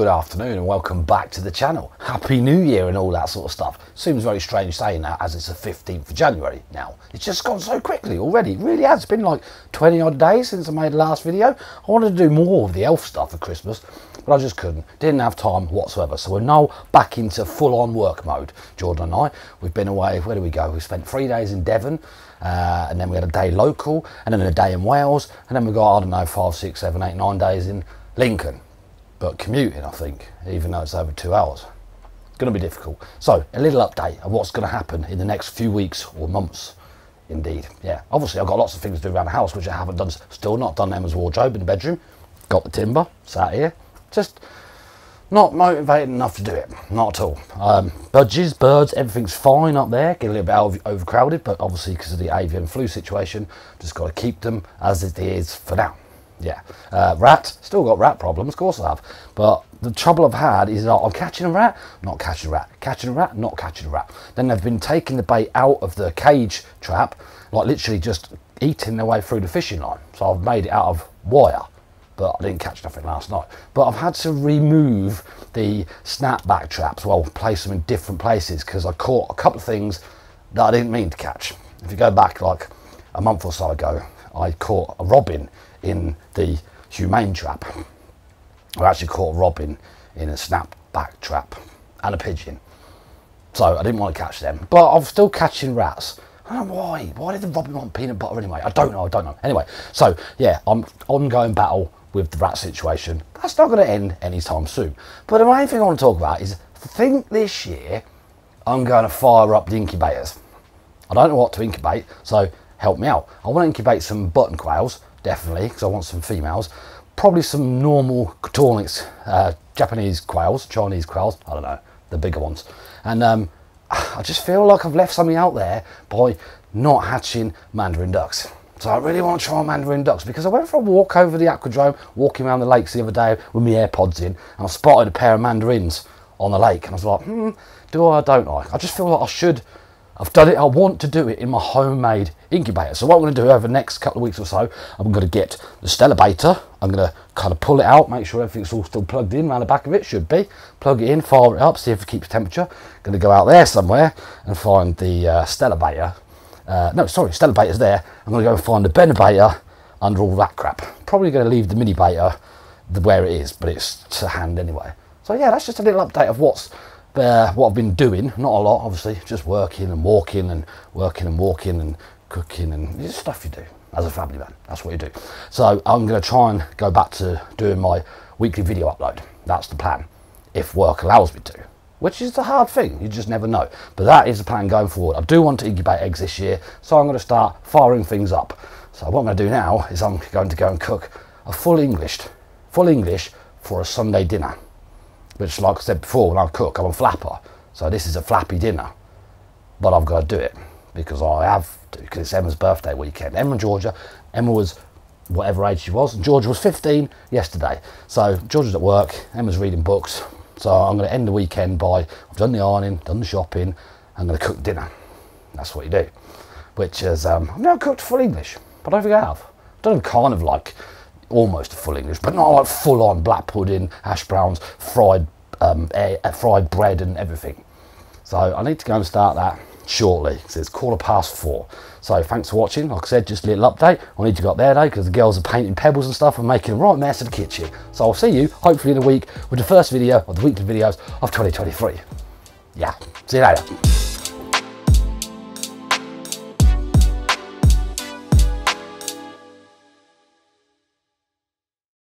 good afternoon and welcome back to the channel. Happy New Year and all that sort of stuff. Seems very strange saying that as it's the 15th of January now. It's just gone so quickly already. It really has. It's been like 20 odd days since I made the last video. I wanted to do more of the elf stuff for Christmas, but I just couldn't. Didn't have time whatsoever. So we're now back into full on work mode, Jordan and I. We've been away, where do we go? We spent three days in Devon. Uh, and then we had a day local, and then a day in Wales, and then we got, I don't know, five, six, seven, eight, nine days in Lincoln but commuting, I think, even though it's over two hours, going to be difficult. So, a little update of what's going to happen in the next few weeks or months. Indeed, yeah. Obviously, I've got lots of things to do around the house, which I haven't done. Still not done Emma's wardrobe in the bedroom. Got the timber, sat here. Just not motivated enough to do it. Not at all. Um, budgies, birds, everything's fine up there. Get a little bit overcrowded, but obviously because of the avian flu situation, just got to keep them as it is for now yeah. Uh, rat, still got rat problems, of course I have. But the trouble I've had is that I'm catching a rat, not catching a rat, catching a rat, not catching a rat. Then they've been taking the bait out of the cage trap, like literally just eating their way through the fishing line. So I've made it out of wire, but I didn't catch nothing last night. But I've had to remove the snapback traps, well, place them in different places because I caught a couple of things that I didn't mean to catch. If you go back like a month or so ago, I caught a robin in the humane trap. I actually caught a robin in a snapback trap and a pigeon. So I didn't want to catch them. But I'm still catching rats. I don't know why. Why did the robin want peanut butter anyway? I don't know. I don't know. Anyway, so yeah, I'm ongoing battle with the rat situation. That's not going to end anytime soon. But the main thing I want to talk about is I think this year I'm going to fire up the incubators. I don't know what to incubate, so help me out. I want to incubate some button quails definitely, because I want some females. Probably some normal Coturnix, uh, Japanese quails, Chinese quails, I don't know, the bigger ones. And um, I just feel like I've left something out there by not hatching mandarin ducks. So I really want to try mandarin ducks because I went for a walk over the aquadrome, walking around the lakes the other day with my AirPods in, and I spotted a pair of mandarins on the lake, and I was like, hmm, do I don't I? I just feel like I should I've done it, I want to do it in my homemade incubator. So what I'm going to do over the next couple of weeks or so, I'm going to get the Stellabator. I'm going to kind of pull it out, make sure everything's all still plugged in around the back of it, should be. Plug it in, fire it up, see if it keeps temperature. Going to go out there somewhere and find the uh, Stellabator. Uh, no, sorry, Stellabator's there. I'm going to go and find the Betabator under all that crap. Probably going to leave the mini beta where it is, but it's to hand anyway. So yeah, that's just a little update of what's uh, what I've been doing, not a lot obviously, just working and walking and working and walking and cooking and stuff you do as a family man. That's what you do. So I'm going to try and go back to doing my weekly video upload. That's the plan, if work allows me to. Which is a hard thing, you just never know. But that is the plan going forward. I do want to incubate eggs this year, so I'm going to start firing things up. So what I'm going to do now is I'm going to go and cook a full English, full English for a Sunday dinner which like I said before, when I cook, I'm a flapper. So this is a flappy dinner. But I've got to do it because I have to, because it's Emma's birthday weekend. Emma and Georgia, Emma was whatever age she was, and Georgia was 15 yesterday. So Georgia's at work, Emma's reading books. So I'm going to end the weekend by, I've done the ironing, done the shopping, I'm going to cook dinner. That's what you do. Which is, um, I've never cooked full English, but I don't think I have. I've done kind of like almost a full English, but not like full on black pudding, hash browns, fried um, fried bread and everything. So I need to go and start that shortly because it's quarter past four. So thanks for watching. Like I said, just a little update. I need to go up there though because the girls are painting pebbles and stuff and making a right mess of the kitchen. So I'll see you hopefully in a week with the first video of the weekly videos of 2023. Yeah, see you later.